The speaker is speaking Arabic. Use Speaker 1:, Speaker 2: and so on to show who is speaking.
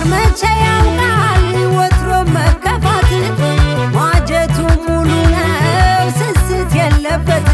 Speaker 1: ጋር መቼ ያውቃል ወትሮ መከፋት ማጀቱ ሙሉ ነው ስስት የለበት